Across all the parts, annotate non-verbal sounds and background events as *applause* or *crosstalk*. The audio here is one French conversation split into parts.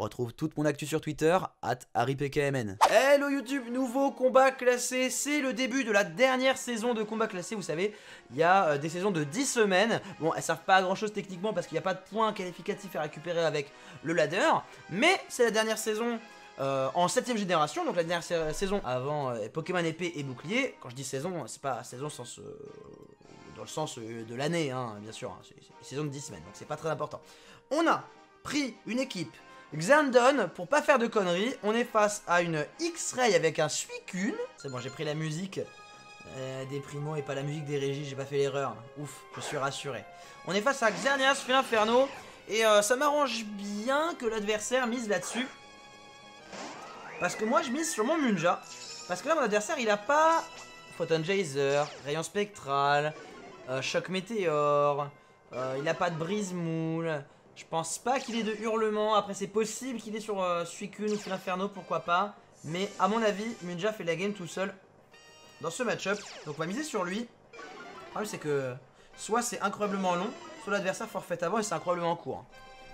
Retrouve toute mon actu sur Twitter, at HarryPKMN. Hello YouTube, nouveau combat classé, c'est le début de la dernière saison de combat classé, vous savez, il y a euh, des saisons de 10 semaines, bon elles servent pas à grand chose techniquement parce qu'il n'y a pas de points qualificatifs à récupérer avec le ladder, mais c'est la dernière saison euh, en 7ème génération, donc la dernière saison avant euh, Pokémon épée et bouclier, quand je dis saison, c'est pas saison dans le sens de l'année, hein, bien sûr, hein, c'est une saison de 10 semaines, donc c'est pas très important. On a pris une équipe Xandon, pour pas faire de conneries, on est face à une X-Ray avec un Suicune. C'est bon, j'ai pris la musique euh, des primos et pas la musique des régies, j'ai pas fait l'erreur. Ouf, je suis rassuré. On est face à Xerneas, fait Inferno, et euh, ça m'arrange bien que l'adversaire mise là-dessus. Parce que moi, je mise sur mon Munja. Parce que là, mon adversaire, il a pas Photon Geyser, Rayon Spectral, euh, Choc Météore, il a pas de Brise Moule. Je pense pas qu'il ait de hurlement. Après, c'est possible qu'il ait sur euh, Suicune ou sur l'Inferno, pourquoi pas. Mais à mon avis, Munja fait la game tout seul dans ce match-up. Donc on va miser sur lui. Le problème, c'est que soit c'est incroyablement long, soit l'adversaire forfait avant et c'est incroyablement court.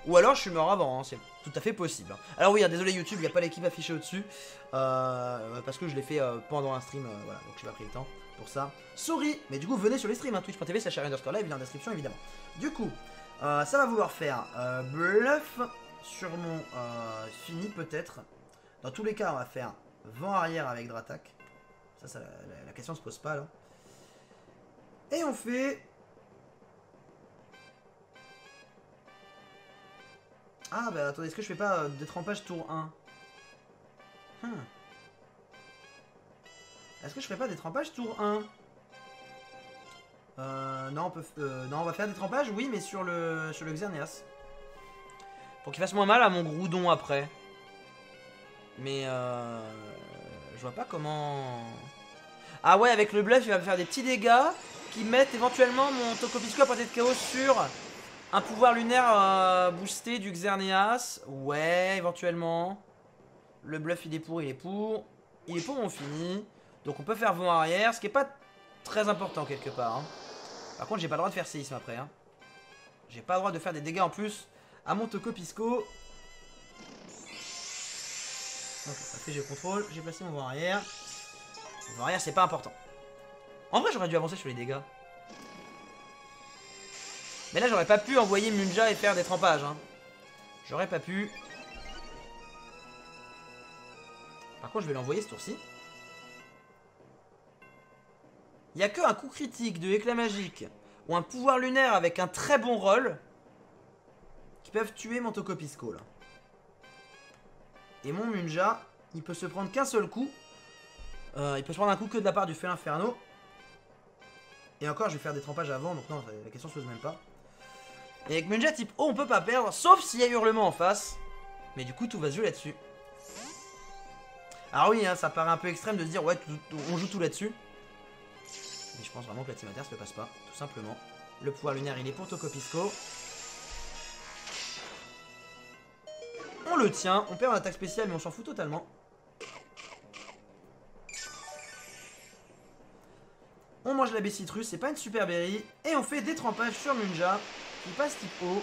Ou alors je suis mort avant, hein, c'est tout à fait possible. Alors oui, hein, désolé YouTube, il n'y a pas l'équipe affichée au-dessus. Euh, parce que je l'ai fait euh, pendant un stream, voilà, donc j'ai pas pris le temps pour ça. Sorry, mais du coup venez sur les streams, hein, twitch.tv slash underscore live, il est en description évidemment. Du coup, euh, ça va vouloir faire euh, bluff sur mon euh, fini peut-être. Dans tous les cas, on va faire vent arrière avec Dratak. Ça, ça la, question se pose pas là. Et on fait... Ah bah attendez, est-ce que je fais pas détrempage tour 1 hmm. Est-ce que je fais pas détrempage tour 1 euh, non, on peut, euh, non, on va faire des trempages, oui, mais sur le, sur le Xerneas. Pour qu'il fasse moins mal à mon Groudon après. Mais euh, je vois pas comment... Ah ouais, avec le bluff, il va me faire des petits dégâts qui mettent éventuellement mon Tokopisco à portée de chaos sur un pouvoir lunaire euh, boosté du Xerneas. Ouais, éventuellement. Le bluff, il est pour, il est pour. Il est pour mon fini. Donc on peut faire vent arrière, ce qui est pas très important quelque part. Hein. Par contre, j'ai pas le droit de faire séisme après. Hein. J'ai pas le droit de faire des dégâts en plus à mon Toko Pisco. Ok, ça fait je contrôle. J'ai placé mon vent arrière. Mon vent arrière, c'est pas important. En vrai, j'aurais dû avancer sur les dégâts. Mais là, j'aurais pas pu envoyer Munja et faire des trempages. Hein. J'aurais pas pu. Par contre, je vais l'envoyer ce tour-ci. Il n'y a qu'un coup critique de éclat magique ou un pouvoir lunaire avec un très bon rôle qui peuvent tuer mon Tokopisco là. Et mon Munja, il peut se prendre qu'un seul coup. Euh, il peut se prendre un coup que de la part du Feu Inferno. Et encore, je vais faire des trempages avant, donc non, la question se pose même pas. Et avec Munja type O, on peut pas perdre, sauf s'il y a hurlement en face. Mais du coup, tout va se jouer là-dessus. Alors oui, hein, ça paraît un peu extrême de se dire, ouais, on joue tout là-dessus. Mais je pense vraiment que la team se passe pas, tout simplement. Le pouvoir lunaire, il est pour Tokopisco. On le tient, on perd en attaque spéciale, mais on s'en fout totalement. On mange la baie c'est pas une super berry. Et on fait des trempages sur Munja, qui passe type haut.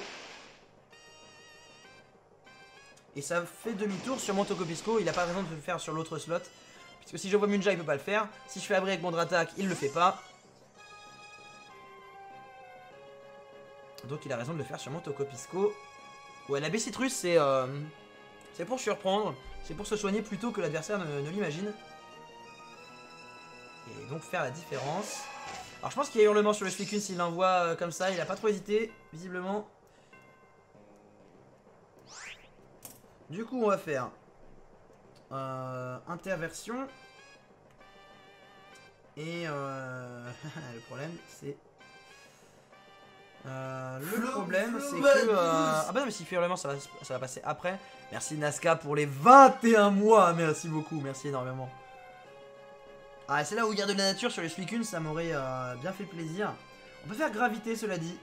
Et ça fait demi-tour sur mon Tokopisco, il a pas raison de le faire sur l'autre slot. Puisque si je vois Munja, il peut pas le faire. Si je fais abri avec mon attaque, il le fait pas. Donc il a raison de le faire sur mon Tokopisco. Ouais, la Citrus, c'est euh, c'est pour surprendre. C'est pour se soigner plutôt que l'adversaire ne, l'imagine. Et donc faire la différence. Alors je pense qu'il y a hurlement sur le Suicune s'il l'envoie euh, comme ça. Il a pas trop hésité, visiblement. Du coup, on va faire euh, interversion. Et euh, *laughs* le problème, c'est... Euh, le problème, c'est que... Euh, ah bah non, mais si fait ça va, ça va passer après. Merci Nazca pour les 21 mois. Merci beaucoup, merci énormément. Ah, c'est là où il y a de la nature sur les Suicune, ça m'aurait bien fait plaisir. On peut faire gravité, cela dit.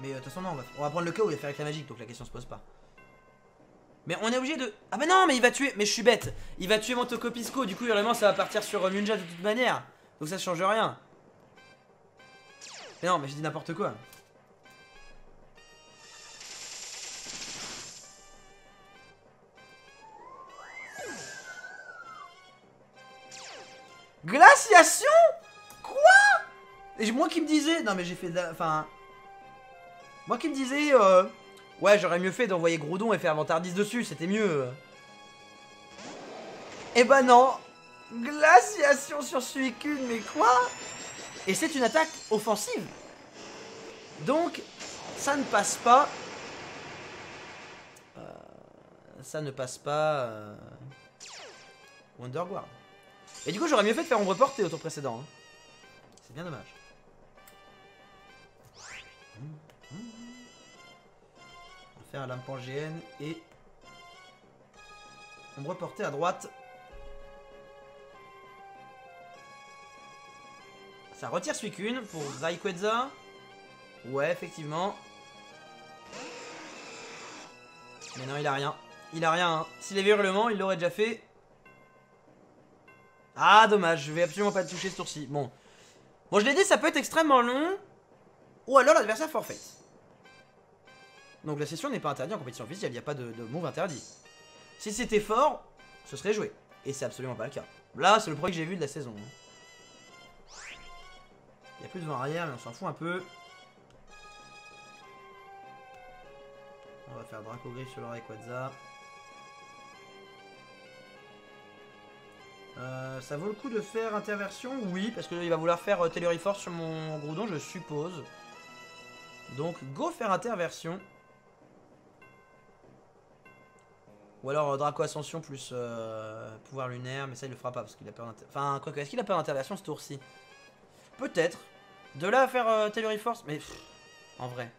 Mais euh, de toute façon, non, on va, on va prendre le cas où il va faire avec la magique, donc la question se pose pas. Mais on est obligé de... Ah bah non, mais il va tuer... Mais je suis bête. Il va tuer mon Tocopisco. Du coup, vraiment, ça va partir sur euh, Munja de toute manière. Donc ça change rien. Mais non, mais j'ai dit n'importe quoi. Glaciation? Quoi? Et moi qui me disais... Non, mais j'ai fait... De la... Enfin... Moi qui me disais... Euh... Ouais, j'aurais mieux fait d'envoyer Groudon et faire Vantardis dessus, c'était mieux. Eh ben non Glaciation sur Suicune, mais quoi? Et c'est une attaque offensive. Donc, ça ne passe pas. Euh, ça ne passe pas. Euh, Wonderguard. Et du coup, j'aurais mieux fait de faire ombre portée au tour précédent. Hein. C'est bien dommage. Faire lame GN et ombre portée à droite. Ça retire Suicune pour Rayquaza. Ouais, effectivement. Mais non, il a rien. Il a rien. Hein. S'il avait hurlement, il l'aurait déjà fait. Ah, dommage. Je vais absolument pas toucher ce tour-ci. Bon. Bon, je l'ai dit, ça peut être extrêmement long. Ou alors l'adversaire forfait. Donc la session n'est pas interdite en compétition officielle. Il n'y a pas de, move interdit. Si c'était fort, ce serait joué. Et c'est absolument pas le cas. Là, c'est le premier que j'ai vu de la saison. Hein. Il y a plus de vent arrière, mais on s'en fout un peu. On va faire Draco Griffe sur le Rayquaza. Euh, ça vaut le coup de faire interversion? Oui, parce qu'il va vouloir faire euh, Force sur mon Groudon, je suppose. Donc, go faire interversion. Ou alors euh, Draco Ascension plus euh, pouvoir lunaire, mais ça il le fera pas parce qu'il a peur. Enfin, quoi que, est-ce qu'il a peur d'interversion ce tour-ci? Peut-être. De là à faire euh, Force, mais en vrai.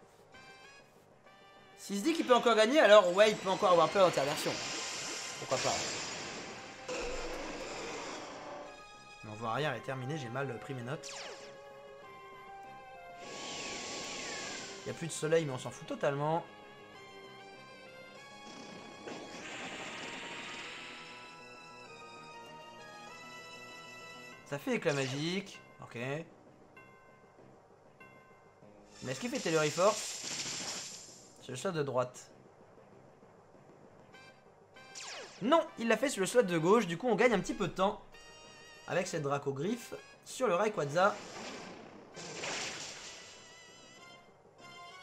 S'il se dit qu'il peut encore gagner, alors ouais, il peut encore avoir peur d'interversion. Pourquoi pas. L'envoi arrière est terminé, j'ai mal pris mes notes. Il n'y a plus de soleil, mais on s'en fout totalement. Ça fait éclat magique. Ok. Mais est-ce qu'il fait Telluride Force Sur le slot de droite. Non, il l'a fait sur le slot de gauche, du coup on gagne un petit peu de temps avec cette Draco Griffe sur le Rayquaza.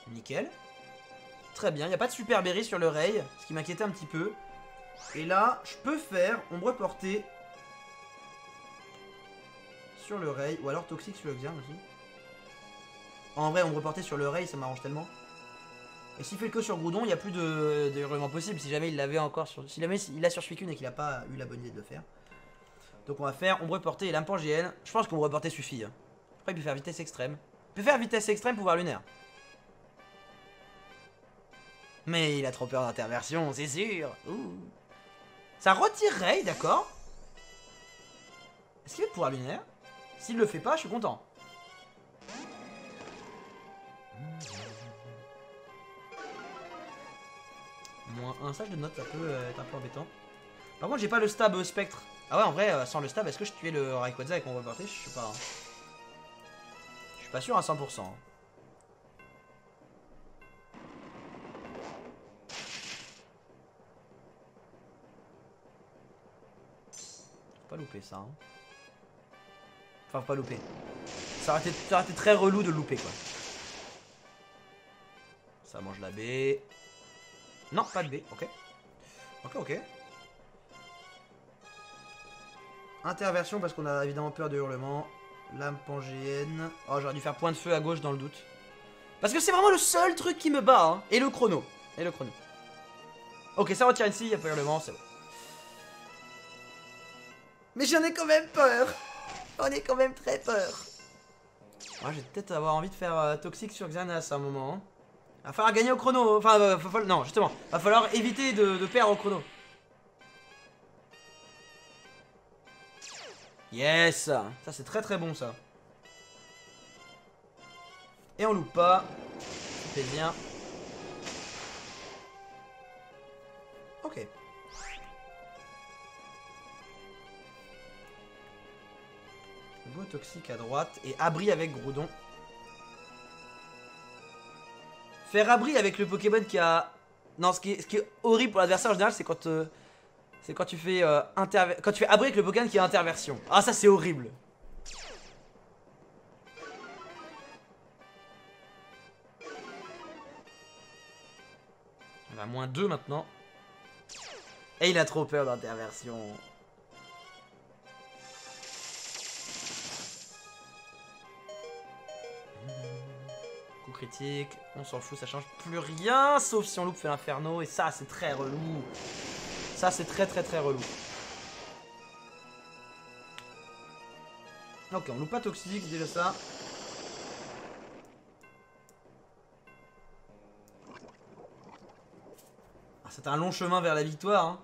Nickel. Très bien, il n'y a pas de Super Berry sur le Ray, ce qui m'inquiétait un petit peu. Et là, je peux faire ombre portée le Ray, ou alors Toxique sur le Xian aussi. En vrai, on reportait sur le Ray, ça m'arrange tellement. Et s'il fait le que sur Groudon, il n'y a plus de, de possible. Si jamais il l'avait encore sur. Si jamais il a sur et qu'il n'a pas eu la bonne idée de le faire. Donc on va faire ombre portée et lampe. Je pense qu'ombre portée suffit. Hein. Après, il peut faire vitesse extrême. Peut faire vitesse extrême, pouvoir lunaire. Mais il a trop peur d'interversion, c'est sûr. Ça retirerait, d'accord Est-ce qu'il va pouvoir lunaire? S'il le fait pas, je suis content. Moins un, ça je le note, ça peut euh, être un peu embêtant. Par contre, j'ai pas le stab spectre. Ah ouais, en vrai, euh, sans le stab, est-ce que je tuais le Rayquaza avec mon reporté? Je sais pas. Hein. Je suis pas sûr à 100%. Faut pas louper ça. Hein. Enfin, pas louper. Ça aurait, été, très relou de louper quoi. Ça mange la baie. Non, pas de B, ok. Ok, ok. Interversion parce qu'on a évidemment peur de hurlement. Lame pangéenne. Oh, j'aurais dû faire point de feu à gauche dans le doute. Parce que c'est vraiment le seul truc qui me bat. Hein. Et le chrono. Et le chrono. Ok, ça retire ici, il n'y a pas hurlement, c'est bon. Mais j'en ai quand même peur. J'en ai quand même très peur. Moi, j'ai peut-être avoir envie de faire euh, toxique sur Xanas à un moment. Hein. Va falloir gagner au chrono. Enfin, euh, non, justement. Va falloir éviter de, perdre au chrono. Yes Ça, c'est très très bon, ça. Et on loupe pas. C'est bien. Ok. Toxique à droite et abri avec Groudon. Faire abri avec le Pokémon qui a... Non, ce qui est, ce qui est horrible pour l'adversaire en général, c'est quand... Euh, C'est quand tu fais euh, quand tu fais abri avec le Pokémon qui a interversion. Ah ça c'est horrible. On a moins 2 maintenant. Et il a trop peur d'interversion. Critique, on s'en fout, ça change plus rien, sauf si on loupe fait l'inferno, et ça c'est très relou. Ça c'est très très très relou. Ok, on loupe pas toxique, déjà ça. Ah, c'est un long chemin vers la victoire. Hein.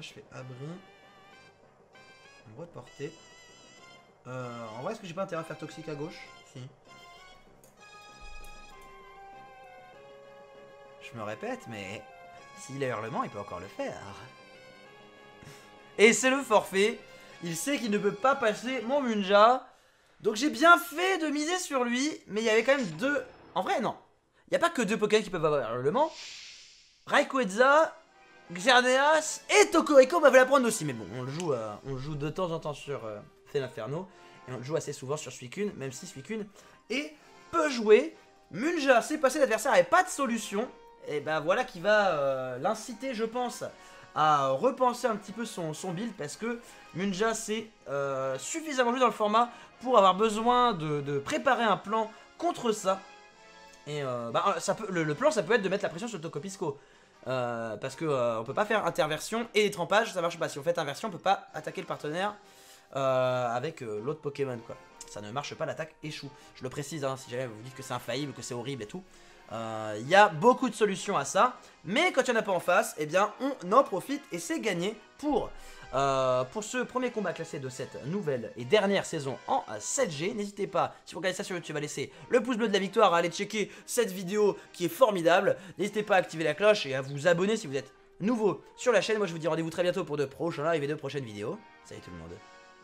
Je fais abri. Portée. Euh, en vrai, est-ce que j'ai pas intérêt à faire toxique à gauche? Si. Je me répète, mais s'il a hurlement, il peut encore le faire. Et c'est le forfait. Il sait qu'il ne peut pas passer mon Munja. Donc j'ai bien fait de miser sur lui, mais il y avait quand même deux... En vrai, non. Il n'y a pas que deux Pokémon qui peuvent avoir hurlement. Rayquaza Xerneas et Tokoriko la prendre aussi. Mais bon, on le joue, euh, on joue de temps en temps sur euh, Inferno. Et on le joue assez souvent sur Suicune, même si Suicune est peu joué. Munja s'est passé, l'adversaire n'avait pas de solution. Et ben voilà qui va euh, l'inciter, je pense, à repenser un petit peu son, build. Parce que Munja c'est euh, suffisamment joué dans le format pour avoir besoin de, préparer un plan contre ça. Et bah, ça peut, le, plan, ça peut être de mettre la pression sur Tokopisco. Euh, parce que euh, on peut pas faire interversion et détrempage, ça marche pas. Si on fait inversion, on peut pas attaquer le partenaire euh, avec l'autre Pokémon quoi. Ça ne marche pas, l'attaque échoue. Je le précise, hein, si jamais vous dites que c'est infaillible, que c'est horrible et tout. Il y a beaucoup de solutions à ça, mais quand il n'y en a pas en face, eh bien on en profite et c'est gagné pour euh, pour ce premier combat classé de cette nouvelle et dernière saison en 7G. N'hésitez pas, si vous regardez ça sur YouTube, à laisser le pouce bleu de la victoire, à aller checker cette vidéo qui est formidable. N'hésitez pas à activer la cloche et à vous abonner si vous êtes nouveau sur la chaîne. Moi je vous dis rendez-vous très bientôt pour de prochains lives et de prochaines vidéos. Salut tout le monde.